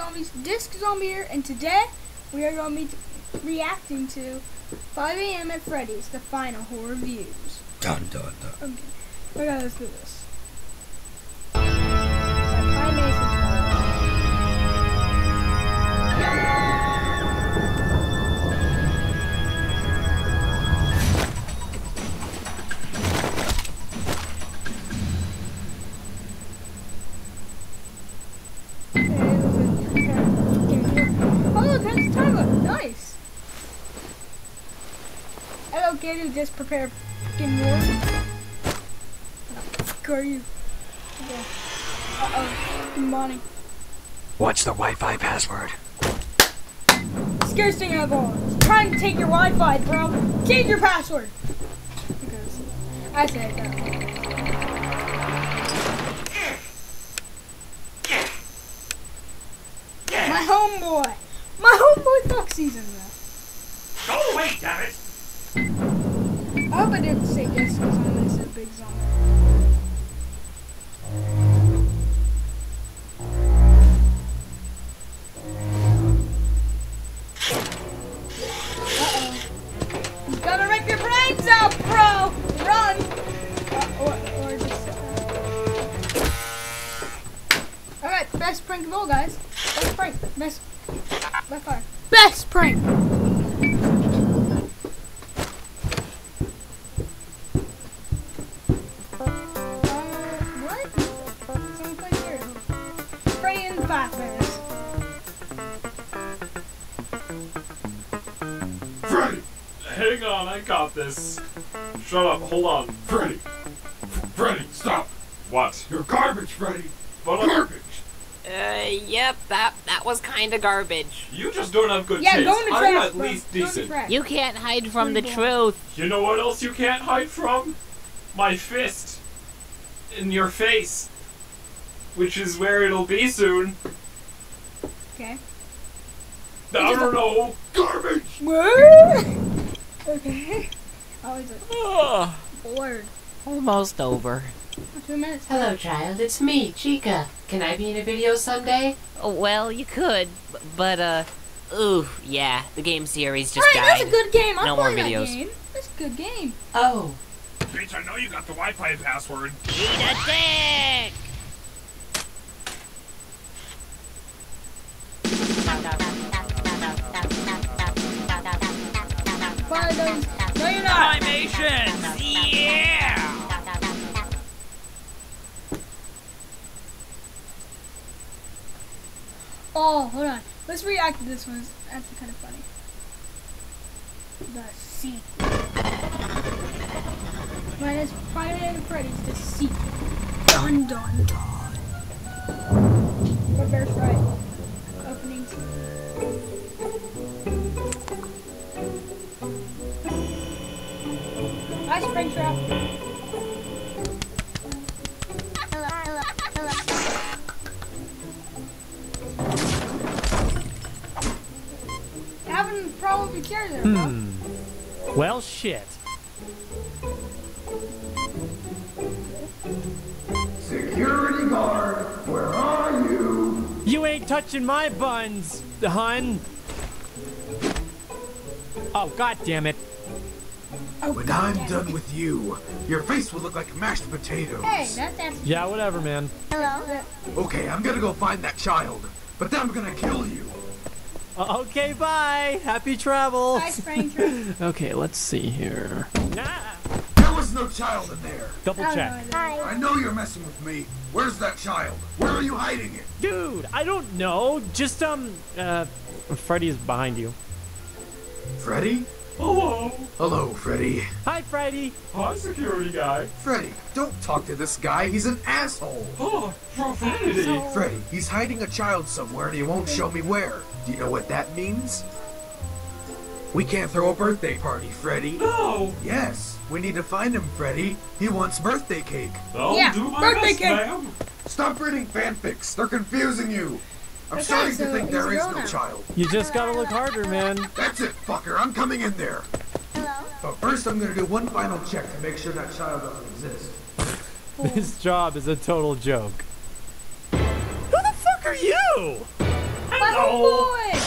Zombies, Disc Zombie here, and today we are going to be reacting to 5 a.m. at Freddy's, the final horror views. Dun dun dun. Okay, okay, let's do this. Hello, kid who just prepared fucking war. Who are you? Okay. Uh-oh. Fucking Bonnie. What's the Wi-Fi password? Scariest thing of all. It's trying to take your Wi-Fi, bro. Change your password. Because I said that. My homeboy. My homeboy Foxy's in there. Go away, damn it! I hope I didn't say this because I'm gonna say big zombie. Uh-oh. He's gonna rip your brains out, bro! Run! Uh. Alright, best prank of all, guys. Best prank. Best... By far. Best prank! Freddy and the Fazbears. Freddy! Hang on, I got this. Shut up, hold on. Freddy! F- Freddy, stop! What? You're garbage, Freddy! But garbage! Uh, yep, that that was kind of garbage. You just don't have good Yeah, taste. go in the I'm trash, at bro. least Go in the decent. You can't hide from the truth. You know what else you can't hide from? My fist. In your face. Which is where it'll be soon. Okay. I don't know. Garbage! What? okay. Always like Ugh, bored. almost over. Two minutes. Hello, child. It's me, Chica. Can I be in a video someday? Oh, Well, you could, but uh, ooh, yeah, the game series just Alright, that's a good game. I'll No more play that videos. game. That's a good game. Oh, Bitch, I know you got the Wi-Fi password. Eat a dick! Yeah! Oh, hold on. Let's react to this one. That's kind of funny. The sequel. It's Friday at Freddy's, the sequel. Dun dun dun. Springtrap. Having probably care there, bro. Well, shit. Security guard, where are you? You ain't touching my buns, hun. Oh, god damn it. Oh, When God I'm damn done with you, your face will look like mashed potatoes. Hey, that's that's. Yeah, whatever, man. Hello. Okay, I'm gonna go find that child, but then I'm gonna kill you. Uh, okay, bye. Happy travels. Hi, Springtrap. Okay, let's see here. Nah. There was no child in there. Double check. Hi. I know you're messing with me. Where's that child? Where are you hiding it? Dude, I don't know. Just, um, uh, Freddy is behind you. Freddy? Hello. Hello, Freddy. Hi, Freddy. Hi, security guy. Freddy, don't talk to this guy. He's an asshole. Oh, profanity. Freddy, he's hiding a child somewhere and he won't show me where. Do you know what that means? We can't throw a birthday party, Freddy. No. Yes, we need to find him, Freddy. He wants birthday cake. I'll Yeah, do my birthday best, cake. ma'am. Stop reading fanfics. They're confusing you. I'm Okay, starting so to think he's there a is girl no now. child. You just gotta look harder, man. That's it, fucker. I'm coming in there. But first, I'm gonna do one final check to make sure that child doesn't exist. This job is a total joke. Who the fuck are you? Hey, my No. homeboy!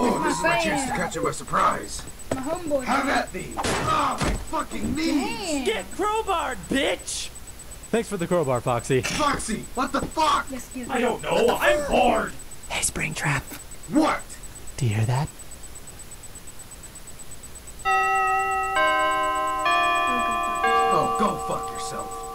Oh, my this is my chance to catch him by surprise. My homeboy. Have at thee. Ah, my fucking knees. Damn. Get crowbarred, bitch! Thanks for the crowbar, Foxy. Foxy, what the fuck? Yes, yes. I don't know. I'm bored. Hey, Springtrap. What? Do you hear that? Oh, go fuck yourself.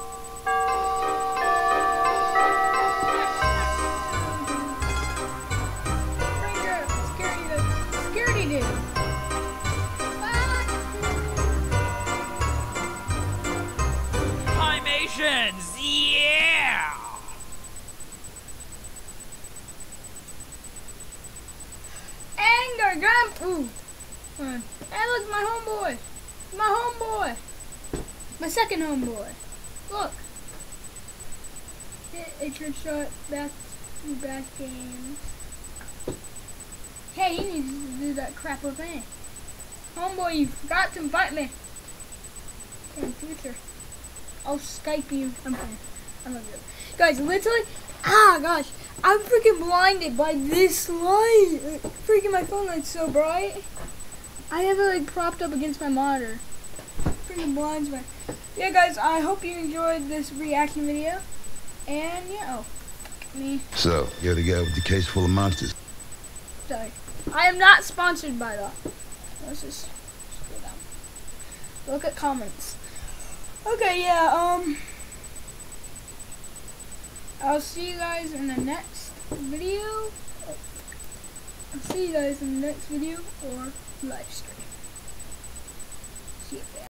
Grump. Ooh. Hey, look, my homeboy. My homeboy. My second homeboy. Look. It, it's your shot back to back games. Hey, he needs to do that crap with me. Homeboy, you forgot to invite me. In future. I'll Skype you. I'm fine. I'm not good. Guys, literally, ah, gosh, I'm freaking blinded by this light. Freaking my phone light's so bright. I have it like propped up against my monitor. Freaking blinds me. Yeah, guys, I hope you enjoyed this reaction video. And yeah, oh, me. So, you're the guy with the case full of monsters. Sorry. I am not sponsored by that. Let's just scroll down. Look at comments. Okay, yeah, um I'll see you guys in the next video. I'll see you guys in the next video or live stream. See you there.